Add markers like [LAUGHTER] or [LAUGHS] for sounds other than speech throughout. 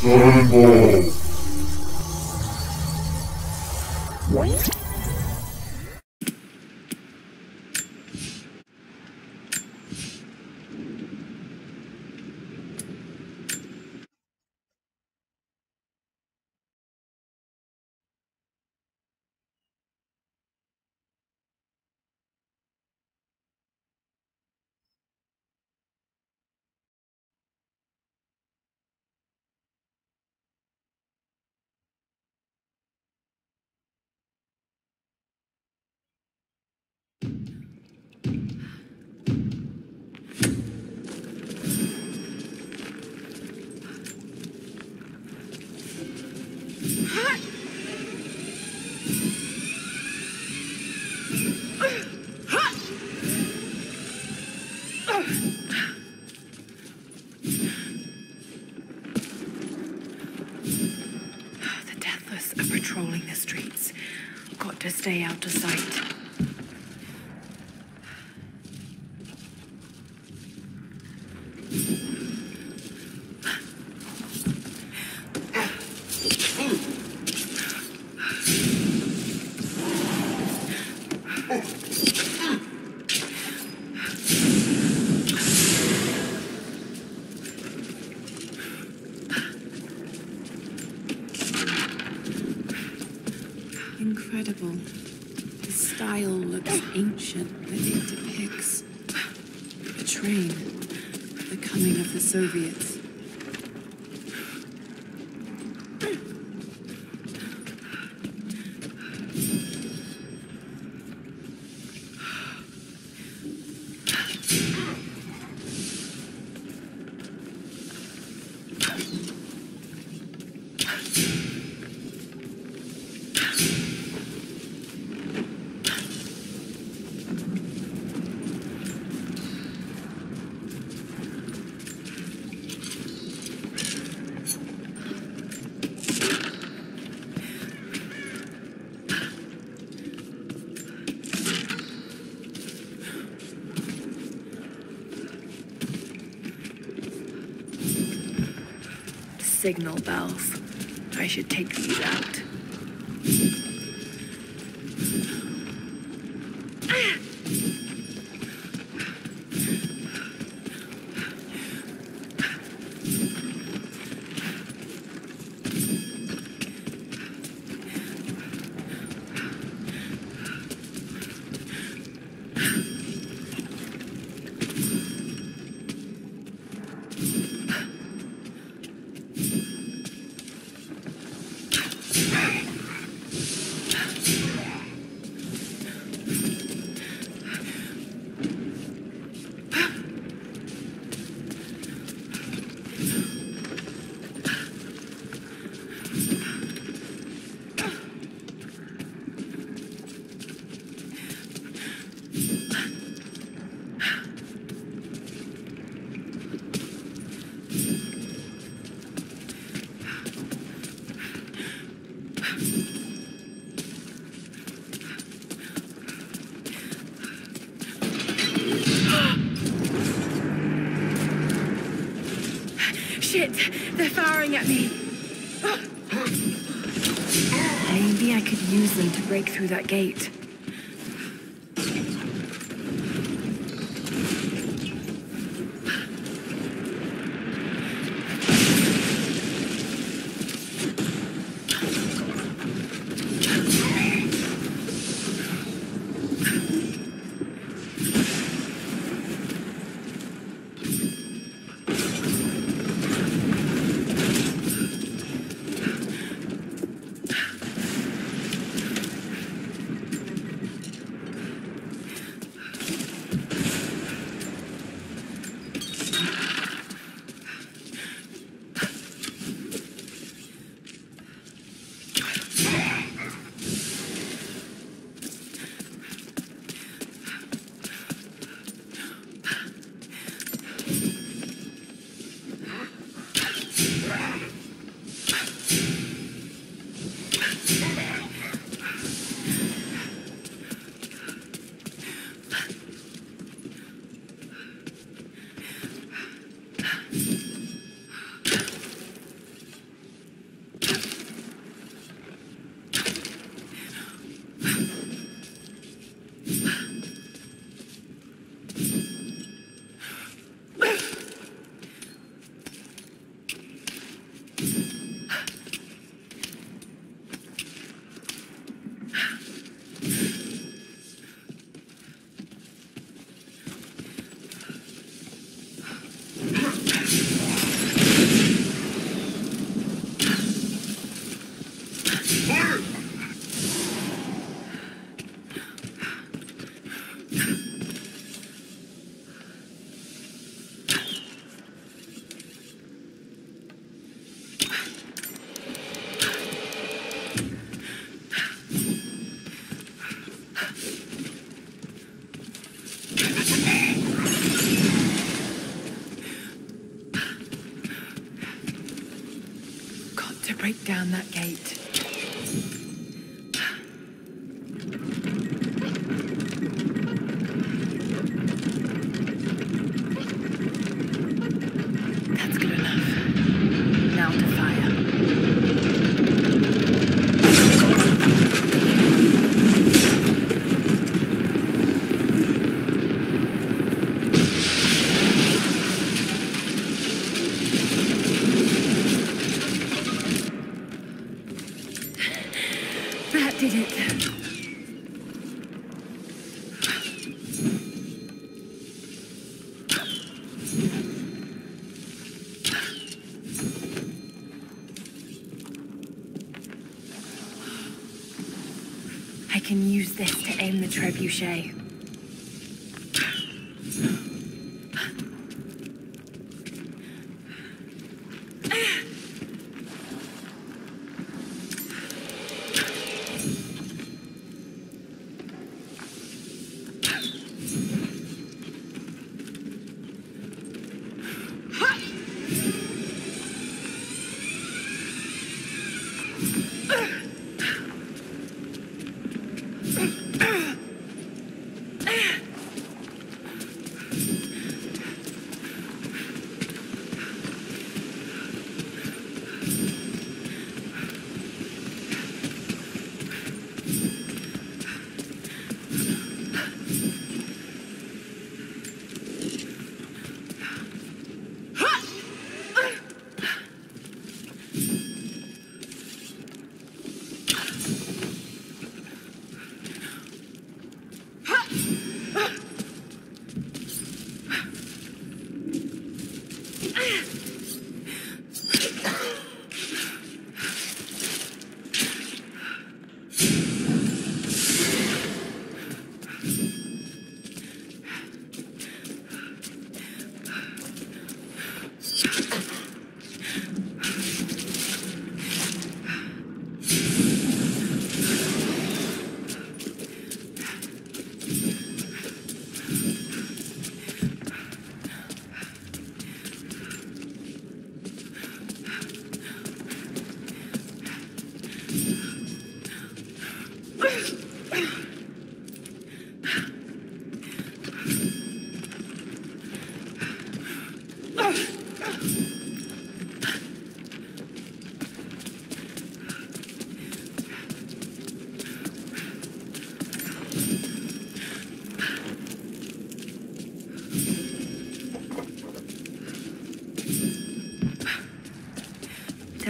Cannonball! The patrolling the streets. Got to stay out of sight. Looks ancient, but it depicts a train, the coming of the Soviets. Signal bells. I should take these out. [LAUGHS] Shit! They're firing at me! Maybe I could use them to break through that gate. To break down that gate. That's good enough. Now to fire. That did it. I can use this to aim the trebuchet.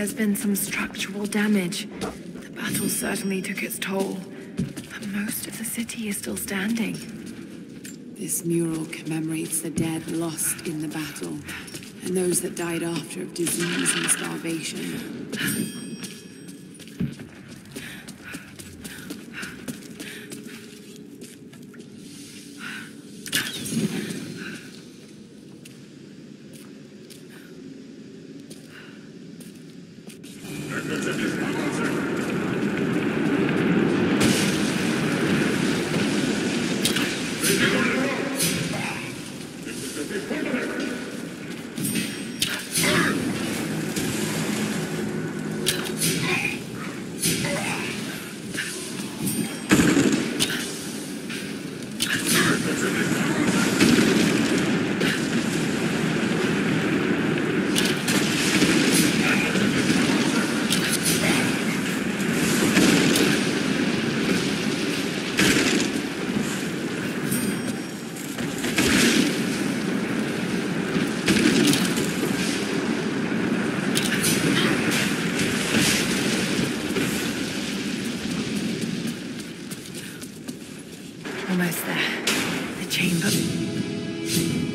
There's been some structural damage. The battle certainly took its toll. But most of the city is still standing. This mural commemorates the dead lost in the battle, and those that died after of disease and starvation. Almost there. The chamber.